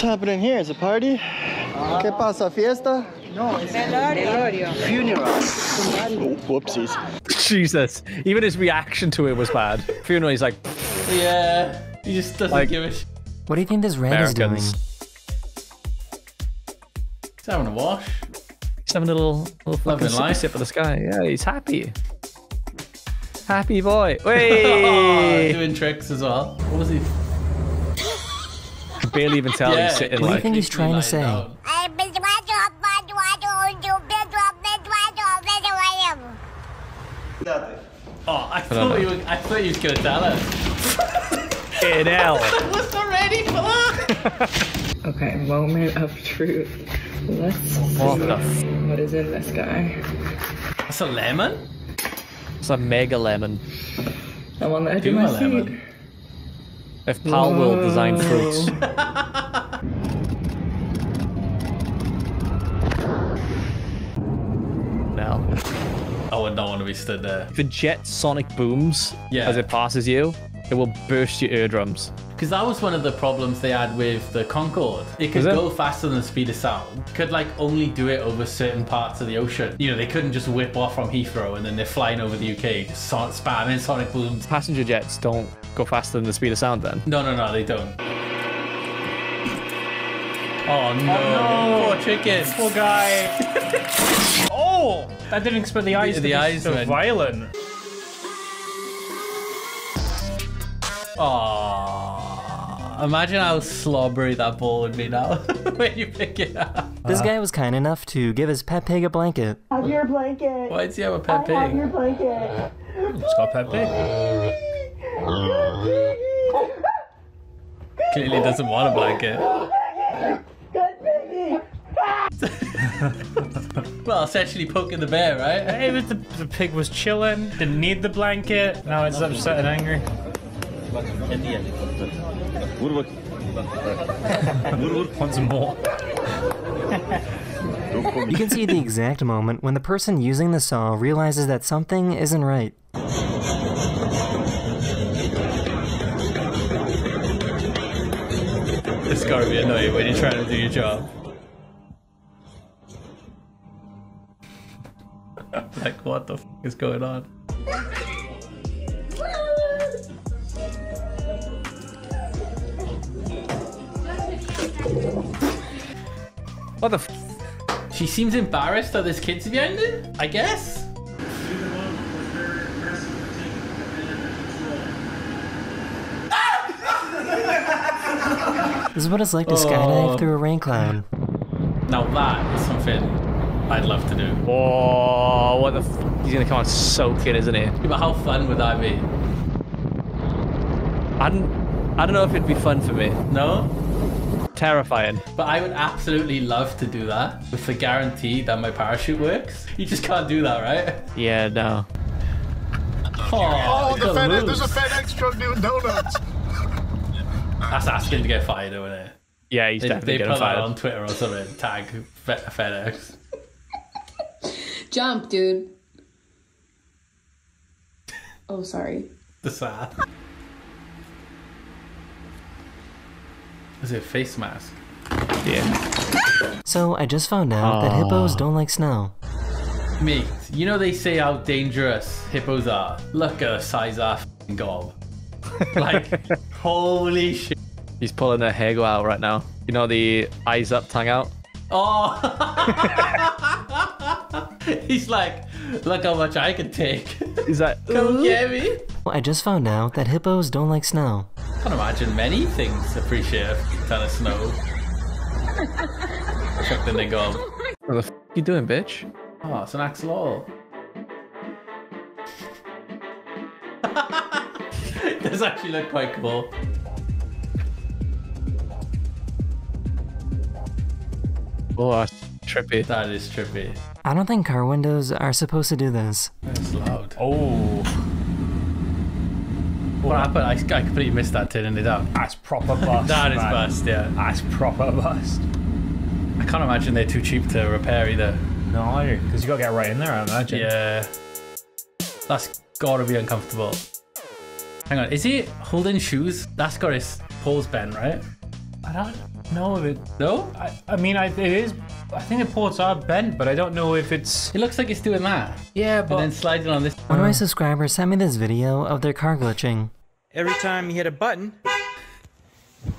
What's happening here? Is a party? ¿Qué pasa? ¿Fiesta? No, it's Melorio. Funeral. Oh, whoopsies. Jesus. Even his reaction to it was bad. Funeral, he's like, Yeah, he just doesn't Like- give a sh- What do you think this red is doing? He's having a wash. He's having a little, little fucking Loving sippy life. sip of the sky. Yeah, he's happy. Happy boy. Oh, Wait! doing tricks as well. What was he? Can barely even tell he's sitting What do you like. think he's trying to say? Lying down. Oh, I don't thought you were, I thought you was gonna tell us. In hell. was not ready for that. Okay, moment of truth. Let's see What the what is in this guy. That's a lemon. It's a mega lemon. I'm on the edge Do of my a lemon. Seat. If Pal will design fruits. now. I would not want to be stood there. The jet sonic booms Yeah. as it passes you. It will burst your eardrums. Because that was one of the problems they had with the Concorde. It could it? go faster than the speed of sound. Could like only do it over certain parts of the ocean. You know, they couldn't just whip off from Heathrow and then they're flying over the UK, just son- spamming sonic booms. Passenger jets don't go faster than the speed of sound then. No, no, no, they don't. Oh no, oh, no, poor chicken. Poor guy. oh, I didn't expect the eyes The to be eyes so went- violent. Aww. Imagine how slobbery that ball would be now when you pick it up. This guy was kind enough to give his pet pig a blanket. Have your blanket. Why does he have a pet I have your pig? blanket. It's got a pet pig. Clearly doesn't want a blanket. Good piggy. Well, essentially poking the bear, right? Hey, but the, the pig was chilling, didn't need the blanket. Now it's upset and angry. Want some more? You can see the exact moment when the person using the saw realizes that something isn't right. It's gotta be annoying when you're trying to do your job. like, what the f is going on? What the f- She seems embarrassed that there's kids behind her, I guess? This is what it's like to skydive Oh. through a rain cloud. Now that is something I'd love to do. Oh, what the f- He's gonna come out soaking, isn't he? Yeah, But how fun would that be? I don't, I don't know if it'd be fun for me. No? Terrifying. But I would absolutely love to do that with the guarantee that my parachute works. You just can't do that, right? Yeah, no. Oh, Oh, the FedEx, there's a FedEx truck doing donuts. That's asking to get fired, isn't it? Yeah, he's They, definitely they getting put that fired. on Twitter or something. Tag Fe- FedEx. Jump, dude. Oh, sorry. The sad. Is it a face mask? Yeah. So I just found out that hippos don't like snow. Mate, you know they say how dangerous hippos are. Look at the size of f***ing gob. Like, holy shit. He's pulling ahegao out right now. You know the eyes up, tongue out? Oh! He's like, look how much I can take. He's like, Come get me. I just found out that hippos don't like snow. Can't imagine many things appreciate a ton of snow. Except then they go, what the f you doing, bitch? oh, it's an axolotl. Does actually look quite cool. Oh, that's trippy. That is trippy. I don't think car windows are supposed to do this. That's loud. Oh, What happened? I, I completely missed that turning it up. that's proper bust. That is man. bust, yeah. That's proper bust. I can't imagine they're too cheap to repair either. No, because you gotta get right in there, I imagine. Yeah. That's gotta be uncomfortable. Hang on, is he holding shoes? That's got his paws bent, right? I don't. know if it. No? I, I mean, I, it is. I think the ports are bent, but I don't know if it's. It looks like it's doing that. Yeah, but... And but then sliding on this. One of my subscribers sent me this video of their car glitching. Every time you hit a button, That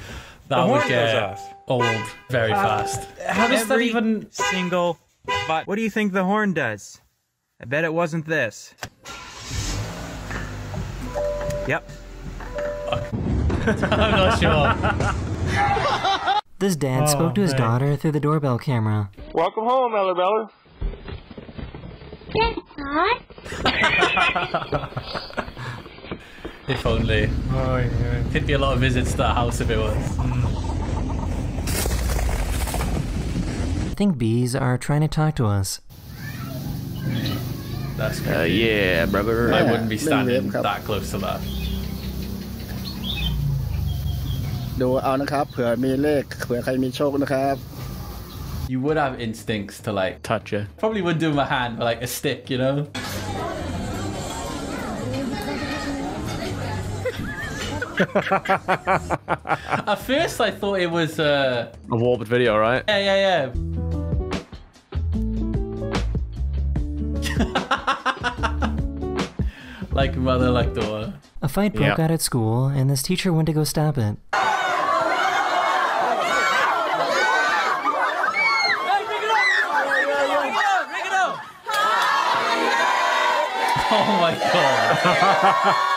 the would horn goes get off. old very uh, fast. how does that even? single but what do you think the horn does? I bet it wasn't this. Yep. I'm not sure. This dad oh, spoke to his man. daughter through the doorbell camera. Welcome home, Ella Bella. Dad. if only. Oh, yeah. It'd be a lot of visits to that house if it was. Mm. I think bees are trying to talk to us. That's uh, yeah, brother. I wouldn't be standing that close to that. ดูเอานะครับ เผื่อมีเลข เผื่อใครมีโชคนะครับ You would have instincts to like Touch you. probably wouldn't do with my hand, but like a stick, you know? At first, I thought it was uh, A warped video, right? yeah, yeah, yeah. like mother, like daughter. A fight broke Yeah. out at school, and this teacher went to go stop it.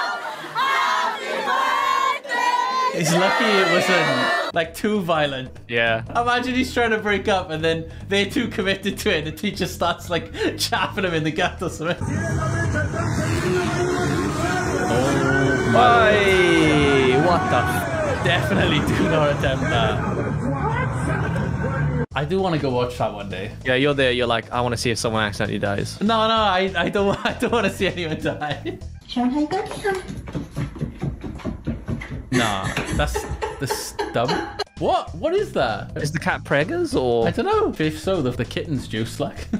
He's lucky it wasn't like too violent. Yeah. Imagine he's trying to break up and then they're too committed to it. The teacher starts like chapping him in the gut or something. oh my. What the Definitely do not attempt that. I do want to go watch that one day. yeah, you're there. You're like, I want to see if someone accidentally dies. No, no, I, I don't I don't want to see anyone die. Nah, that's the stub. What? What is that? Is the cat preggers or I don't know. If so, the, the kitten's juice like.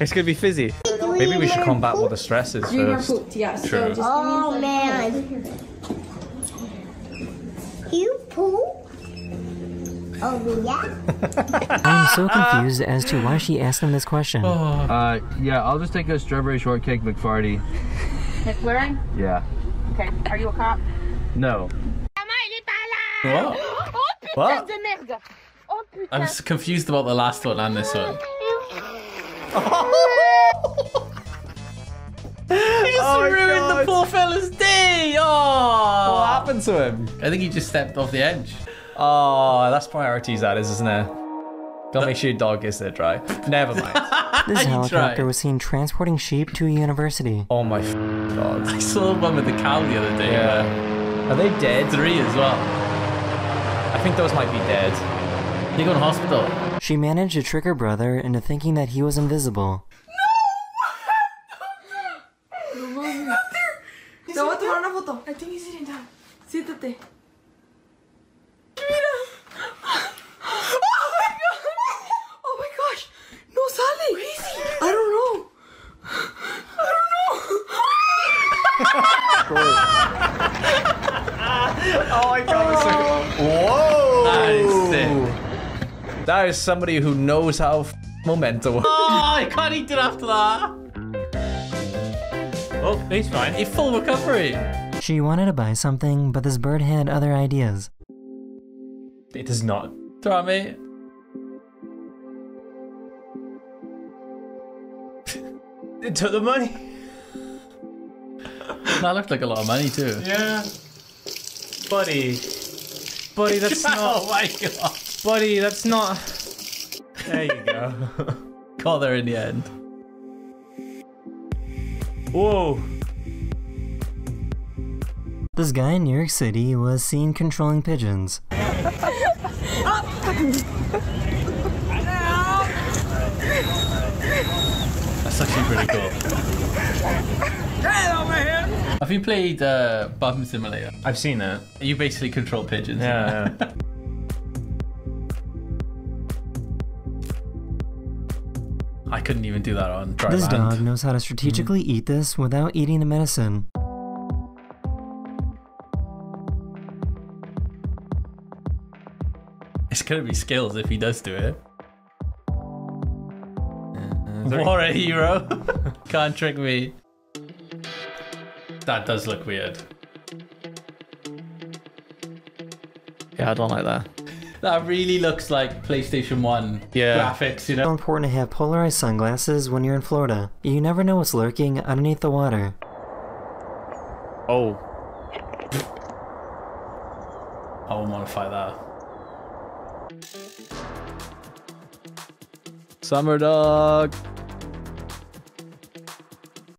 it's gonna be fizzy? Maybe we should combat what the stress is first. Yeah, True. Oh man. You poo? Oh yeah? I am so confused as to why she asked him this question. Uh, yeah, I'll just take a strawberry shortcake McFarty. McLaren? Yeah. Okay. Are you a cop? No. What? What? de merde! Oh! I'm s- confused about the last one and this one. He just Oh ruined God. the poor fella's day. Oh, What happened to him? I think he just stepped off the edge. Oh, that's priorities, that is, isn't it? Don't make sure your dog gets there dry. Never mind. This helicopter was seen transporting sheep to a university. oh my f- god. I saw one with the cow the other day. Yeah. Are they dead? Three as well. I think those might be dead. You go to hospital. She managed to trick her brother into thinking that he was invisible. Te voy a tomar una foto. I think he's sitting down. Siéntate. Mira. Oh my god. Oh my gosh. No sale. I don't know. I don't Oh my god. Whoa! That is sick. That is somebody who knows how f- momentum works. Oh, I can't eat it after that. Oh, he's fine. A full recovery. She wanted to buy something, but this bird had other ideas. It does not. Try mate. It took the money. That looked like a lot of money too. Yeah. Buddy. Buddy, that's not. oh not. my god. Buddy, that's not. There you go. Got there in the end. Whoa. This guy in New York City was seen controlling pigeons. That's actually pretty cool. Have you played uh, Bum Simulator? I've seen that. You basically control pigeons. Yeah, yeah. I couldn't even do that on dry This land. dog knows how to strategically mm. eat this without eating the medicine. It's gonna be skills if he does do it. Uh, what a hero! Can't trick me. That does look weird. Yeah, I don't like that. That really looks like PlayStation 1 Yeah. graphics, you It's so know? important to have polarized sunglasses when you're in Florida. You never know what's lurking underneath the water. Oh. I wouldn't want to fight that. Summer dog.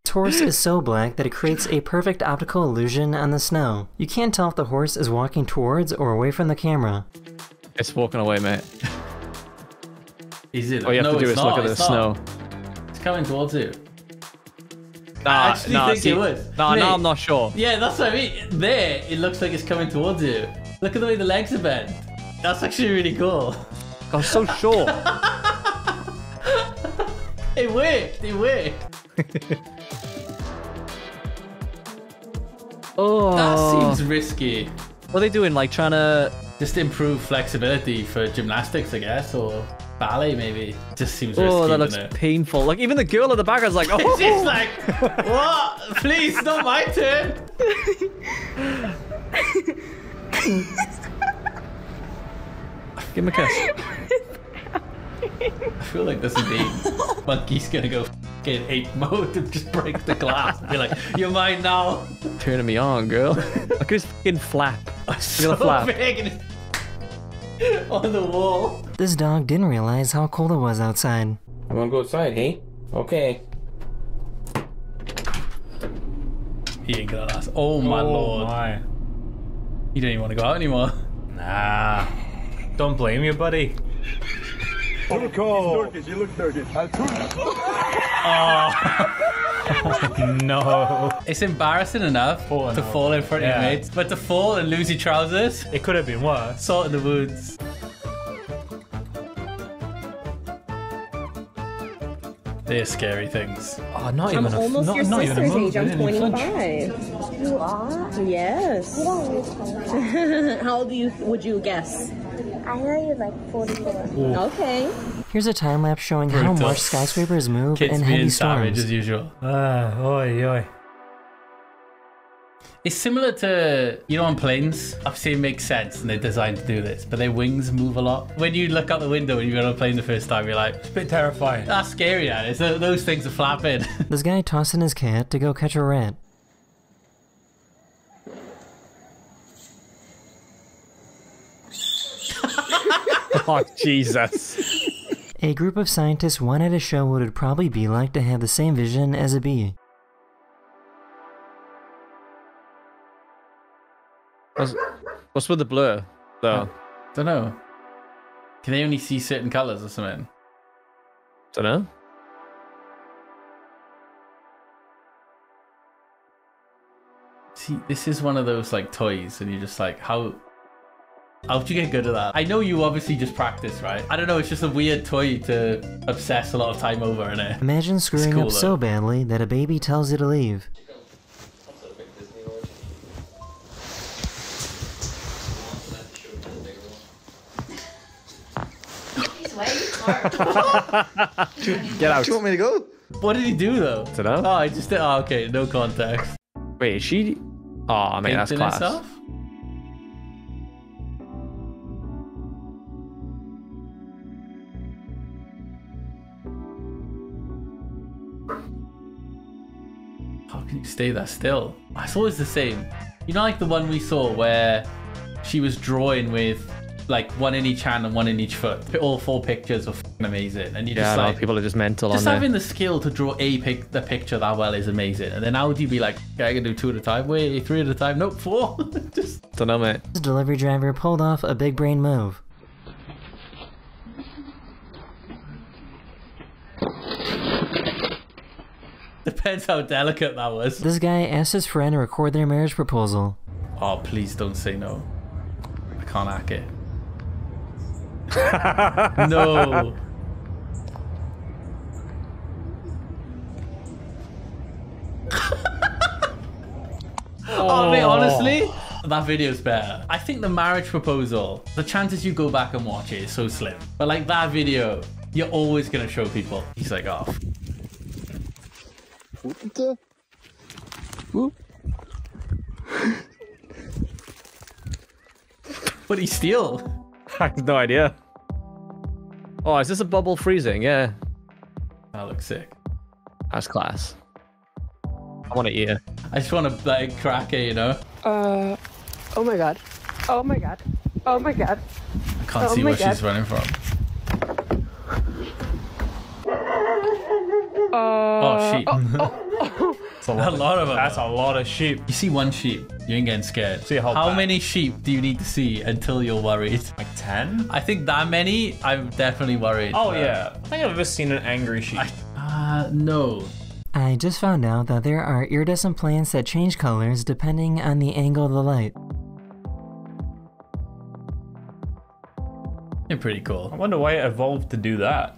This horse is so black that it creates a perfect optical illusion on the snow. You can't tell if the horse is walking towards or away from the camera. It's walking away, mate. Is it? All you have no, to do is not, look at the snow. It's coming towards you. Nah, I actually nah, think see- it would. Nah, Mate. now I'm not sure. Yeah, that's what I mean. There, it looks like it's coming towards you. Look at the way the legs are bent. That's actually really cool. I'm so sure. It worked. It worked. oh. That seems risky. What are they doing? Like trying to. Just improve flexibility for gymnastics, I guess, or ballet maybe. Just seems risky. Oh, that looks it? painful. Like even the girl at the back is like, oh. Just like, what? Please, not my turn. Give him a kiss. I feel like this is the monkey's gonna go get ape mode and just break the glass and be like, "You're mine now." Turning me on, girl. Look at his fucking flap. Look at So the flap. big and on the wall. This dog didn't realize how cold it was outside. You wanna go outside, hey? Okay. He ain't gonna last. Oh my oh, lord. My. You don't even want to go out anymore. Nah. Don't blame you, buddy. Turkish, you look Turkish. no. It's embarrassing enough Oh, to no. fall in front of your mates, but to fall and lose your trousers, It could have been worse. salt in the wounds. They're scary things. Oh, not I'm even a almost not, your not even a sister's age. I'm They didn't even flinch. 25. You are? Yes. You don't look like How old do you would you guess? I know you're like 44. Okay. Here's a time lapse showing how much skyscrapers move Kids in heavy being savage storms. as usual. Ah, oi, oi. It's similar to, you know, on planes. Obviously, it makes sense and they're designed to do this, but their wings move a lot. When you look out the window when you're on a plane the first time, you're like, It's a bit terrifying. that's scary, that is. Tho- Those things are flapping. This guy tossing his cat to go catch a rat. Oh Jesus. A group of scientists wanted to show what it'd probably be like to have the same vision as a bee. What's, what's with the blur, though? I Don't know. Can they only see certain colors or something? Don't know. See, this is one of those like toys, and you're just like, how. How'd you get good at that? I know you obviously just practice, right? I don't know, it's just a weird toy to obsess a lot of time over, innit? Imagine screwing cool, up though. so badly that a baby tells you to leave. Get out. Do you want me to go? What did he do though? I Dunno. Oh, I just did. Oh, okay, no context. Wait, is she? Oh, man, that's Painting class. herself? Stay that still? It's always the same. You know, like the one we saw where she was drawing with like one in each hand and one in each foot. All four pictures were fucking amazing, and you Yeah, just no, like people are just mental just on there. having the skill to draw a pic the picture that well is amazing. And then how would you be like, okay, I can do two at a time? Wait, three at a time? Nope, four. just Don't know, mate. This delivery driver pulled off a big brain move. Depends how delicate that was. This guy asked his friend to record their marriage proposal. Oh, please don't say no. I can't hack it. no. Oh, mate, honestly, That video's better. I think the marriage proposal, the chances you go back and watch it is so slim. But like that video, you're always gonna show people. He's like, oh. What did he steal? I have no idea. Oh, is this a bubble freezing? Yeah. That looks sick. That's class. I want to eat it. I just want to like crack it, you know? Uh, oh my god. Oh my god. Oh my god. I can't Oh see my where she's running from. Uh, Oh, sheep. That's a lot, of them. That's a lot of sheep. You see one sheep, you ain't getting scared. See a whole How pack. many sheep do you need to see until you're worried? Like 10? I think that many, I'm definitely worried. Oh, Uh, yeah. I think I've ever seen an angry sheep. Uh, no. I just found out that there are iridescent plants that change colors depending on the angle of the light. You're pretty cool. I wonder why it evolved to do that.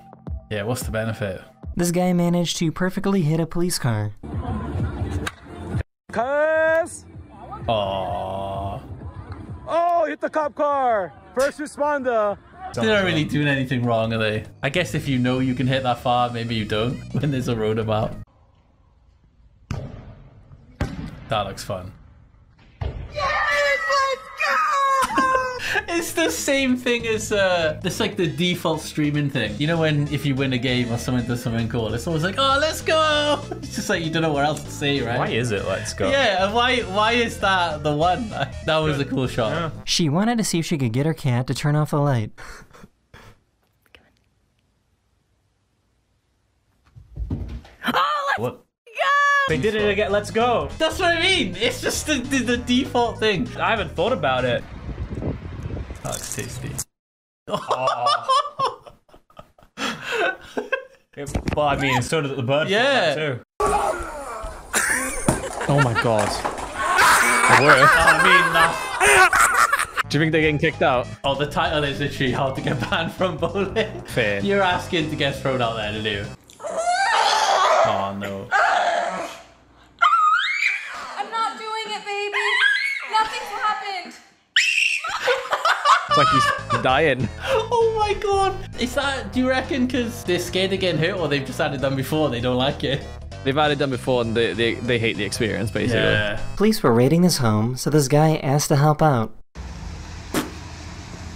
Yeah, what's the benefit? This guy managed to perfectly hit a police car. Cuz! Aww. Oh, hit the cop car! First responder! They're not really doing anything wrong, are they? I guess if you know you can hit that far, maybe you don't when there's a road about. That looks fun. It's the same thing as uh it's like the default streaming thing. You know when if you win a game or someone does something cool, it's always like, oh let's go. It's just like you don't know what else to say, right? Why is it let's go? Yeah, and why why is that the one? That was a cool shot. She wanted to see if she could get her cat to turn off the light. What? They did it again. Let's go. That's what I mean. It's just the, the, the default thing. I haven't thought about it. That looks tasty. Oh. Yeah, Well, I mean, so did the bird. Yeah. Too. Oh my god. I mean, that's... Do you think they're getting kicked out? Oh, the title is literally how to get banned from bowling. Fair. You're asking to get thrown out there to do. Oh no. I'm not doing it, baby. Nothing's happened. It's like he's dying. Oh my god. Is that, do you reckon because they're scared of getting hurt or they've just had it done before they don't like it? They've had it done before and they, they, they hate the experience, basically. Yeah. Police were raiding this home, so this guy asked to help out.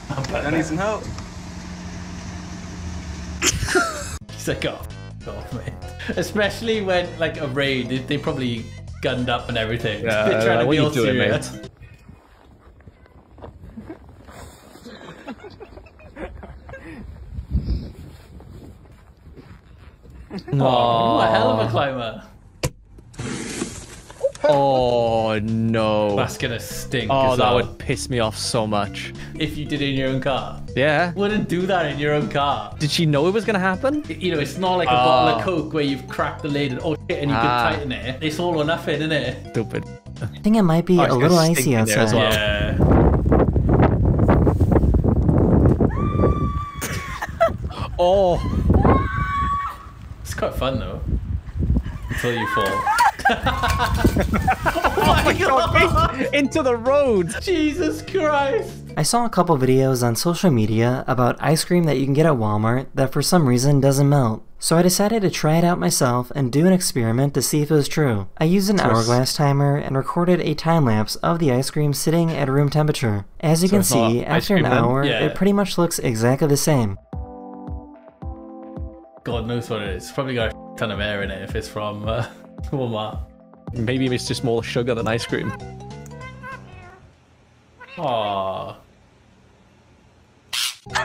I need some help. He's like, oh, oh man. Especially when, like, a raid, they, they probably gunned up and everything. Yeah, they're trying like, to what be you all doing, mate? serious. Oh, a hell of a climber. Oh no. That's gonna stink. Oh, as that well. would piss me off so much. If you did it in your own car. Yeah. Wouldn't do that in your own car. Did she know it was gonna happen? You know, it's not like a bottle of Oh. Coke where you've cracked the lid and oh shit, and you Ah. can tighten it. It's all or nothing, isn't it? Stupid. I think it might be Oh, a little icy in there as outside. well. Yeah. Oh. It's quite fun though. Until you fall. oh my god! Into the road! Jesus Christ! I saw a couple videos on social media about ice cream that you can get at Walmart that for some reason doesn't melt. So I decided to try it out myself and do an experiment to see if it was true. I used an So hourglass timer and recorded a time lapse of the ice cream sitting at room temperature. As you So can see, after an hour, Yeah. it pretty much looks exactly the same. God knows what it is. It's probably got a ton of air in it if it's from uh, Walmart. Maybe it's just more sugar than ice cream. Aww.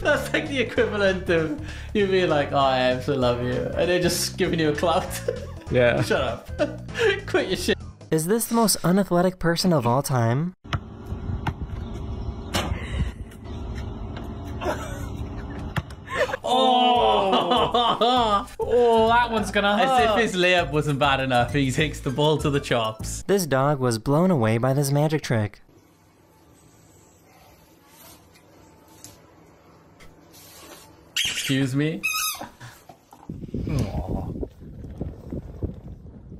That's like the equivalent of you being like, oh, I absolutely love you. And they're just giving you a clout. Yeah. Shut up. Quit your shit. Is this the most unathletic person of all time? Oh, Oh, that one's gonna hurt. As if his layup wasn't bad enough, he takes the ball to the chops. This dog was blown away by this magic trick. Excuse me?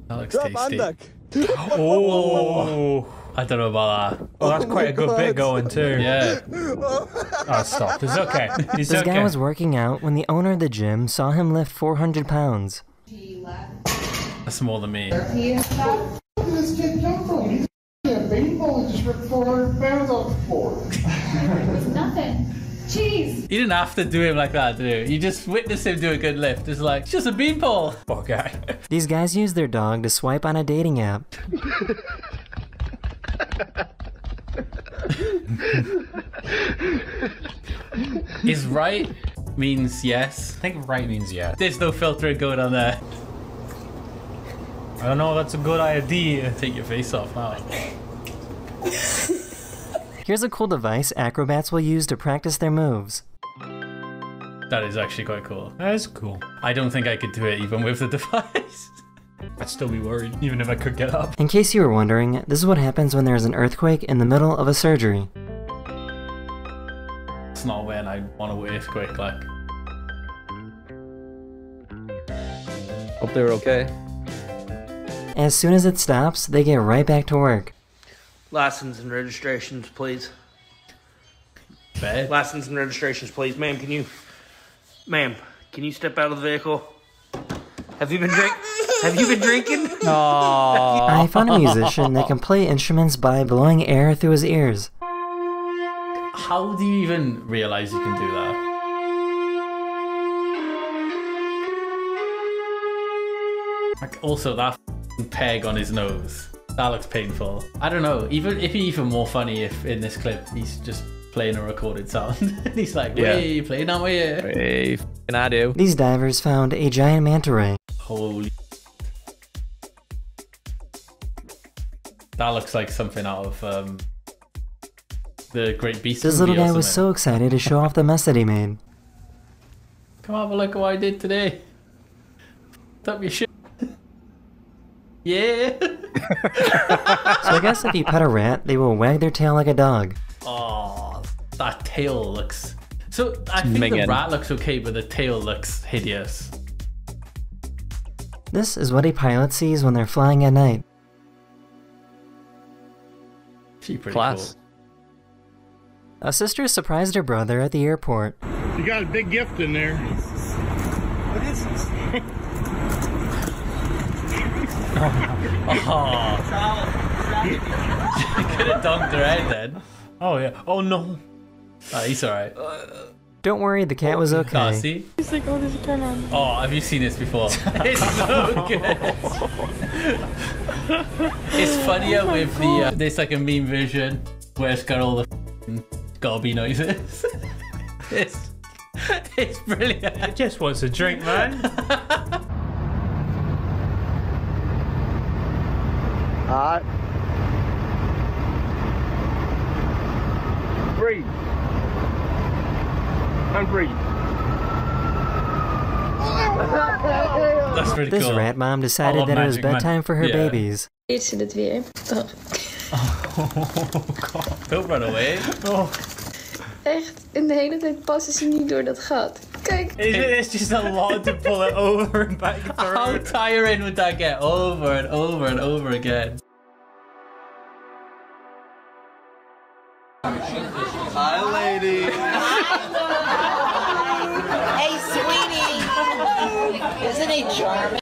That looks Drop tasty. Oh. I don't know about that. Oh, that's quite a good bit going too. Yeah. Oh, stop. It's okay. It's This okay. guy was working out when the owner of the gym saw him lift 400 pounds. That's more than me. Where did this kid come from? He's a baseball and just ripped 400 pounds off the floor. It's nothing. Cheese. You didn't have to do him like that, did you? You just witnessed him do a good lift. It's like, it's just a beanpole. Poor guy. These guys use their dog to swipe on a dating app. Is right means yes. I think right means yes. There's no filter going on there. I don't know. That's a good idea. Take your face off now. Here's a cool device acrobats will use to practice their moves. That is actually quite cool. That is cool. I don't think I could do it even with the device. I'd still be worried, even if I could get up. In case you were wondering, this is what happens when there's an earthquake in the middle of a surgery. It's not when I want to earthquake, like. Hope they're okay. As soon as it stops, they get right back to work. License and registrations, please. Bed. License and registrations, please. Ma'am, can you... Ma'am, can you step out of the vehicle? Have you been drink... Have you been drinking? I found a musician that can play instruments by blowing air through his ears. How do you even realize you can do that? Like, also that f***ing peg on his nose. That looks painful. I don't know. Even it'd be even more funny if in this clip he's just playing a recorded sound. and he's like, Yeah. "Hey, playing that way." Hey, f***ing I do. These divers found a giant manta ray. Holy. That looks like something out of um, the Great Beast. This movie little or guy was so excited to show off the mess that he made. Come have a look at what I did today. Dump your shit. yeah. So I guess if you pet a rat, they will wag their tail like a dog. Oh, that tail looks. So I think the rat looks okay, but the tail looks hideous. This is what a pilot sees when they're flying at night. She pretty Class. A sister surprised her brother at the airport. You got a big gift in there. What is this? Oh. Could have dunked her head then. Oh yeah. Oh no. Oh, he's alright. Uh, Don't worry, the cat was Ah, okay. see? He's like, oh, there's a turn on. Oh, have you seen this before? it's so good. it's funnier with the. Uh, there's like a meme version where it's got all the f***ing gobby noises. it's it's brilliant. It Just wants a drink, man. Alright. Breathe. And breathe. That's pretty This cool. rat mom decided that it was Magic Man. bedtime for her Yeah. babies. Eet ze dit weer? Don't run away. Oh. Echt, in de hele tijd passen ze niet door dat gat. Kijk. It's just a lot to pull it over and back through. How through. tiring would that get over and over and over again? Hi, lady. Hey, sweetie. Isn't he charming?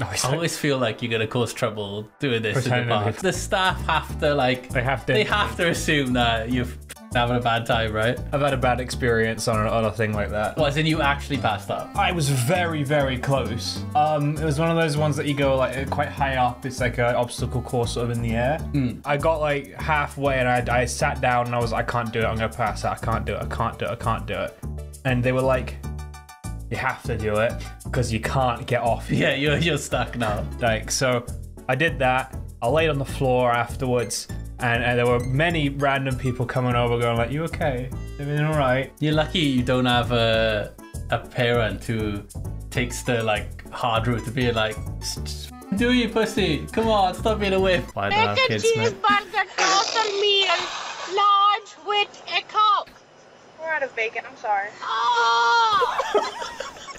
I always feel like you're gonna cause trouble doing this in the park. The staff have to like They have to. they have to assume that you're having a bad time, right? I've had a bad experience on a, on a thing like that. Well, as in you actually passed up. I was very, very close. Um, it was one of those ones that you go like quite high up. It's like an obstacle course sort of in the air. I got like halfway and I, I sat down and I was like, I can't do it. I'm gonna pass it. I can't do it. I can't do it. I can't do it. And they were like, you have to do it because you can't get off. Yeah, you're you're stuck now. Like so, I did that. I laid on the floor afterwards, and, and there were many random people coming over, going like, "You okay? Everything all right?" You're lucky you don't have a a parent who takes the like hard route to be like, "S- s- do you pussy? Come on, stop being a whip. Why don't have Make a kids, mate? cheeseburger total meal, large with a coke. We're out of bacon. I'm sorry. Oh!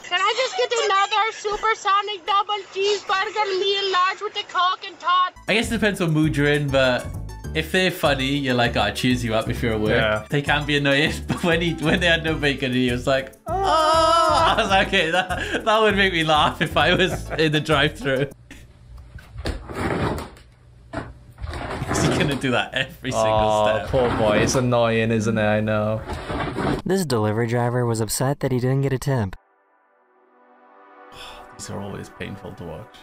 Can I just get another supersonic double cheeseburger meal large with the coke and tot? I guess it depends what mood you're in, but if they're funny, you're like, oh, it cheers you up if you're at work. Yeah. They can be annoying, but when he when they had no bacon he was like, oh, I was like, okay, that, that would make me laugh if I was in the drive-through. Is he gonna do that every single Oh, step? poor boy. It's annoying, isn't it? I know. This delivery driver was upset that he didn't get a tip. These are always painful to watch.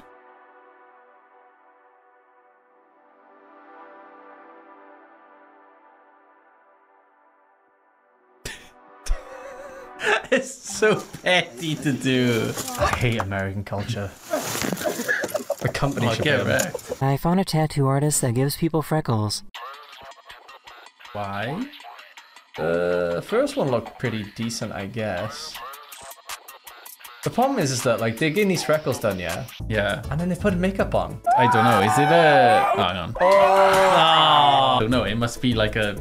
it's so petty to do. I hate American culture. The company Oh, should get be wrecked. I found a tattoo artist that gives people freckles. Why? The first one looked pretty decent, I guess. The problem is, is that like they're getting these freckles done, yeah, Yeah. and then they put makeup on. I don't know. Is it a? Oh, hang on. Oh. Ah. I don't know. It must be like a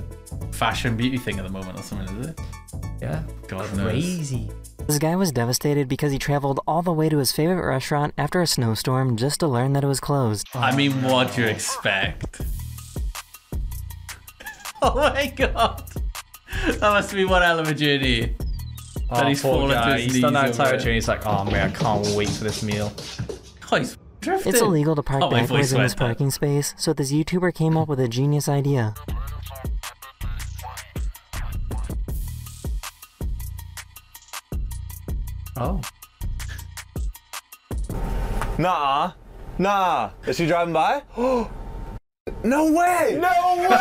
fashion beauty thing at the moment or something, is it? Yeah, God knows. crazy. This guy was devastated because he traveled all the way to his favorite restaurant after a snowstorm just to learn that it was closed. I mean, what do you expect? Oh my god! That must be one hell of a journey. Oh, That he's poor fallen to guy. his He's done that entire over journey. He's like, oh man, I can't wait for this meal. Oh, he's drifting. It's illegal to park Oh, backwards in this there. parking space, so this YouTuber came up with a genius idea. Oh. Nah. Nah. Is she driving by? no way! No way!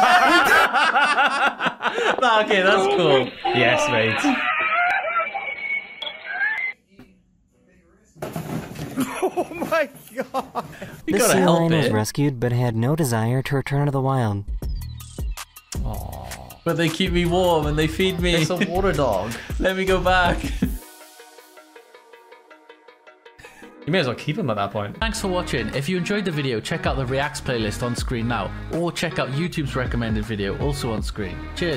okay, that's cool. Yes, mate. oh my god! You this sea lion was rescued but had no desire to return to the wild. But they keep me warm and they feed me. It's a water dog. Let me go back. You may as well keep him at that point. Thanks for watching. If you enjoyed the video, check out the Reacts playlist on screen now, or check out YouTube's recommended video also on screen. Cheers.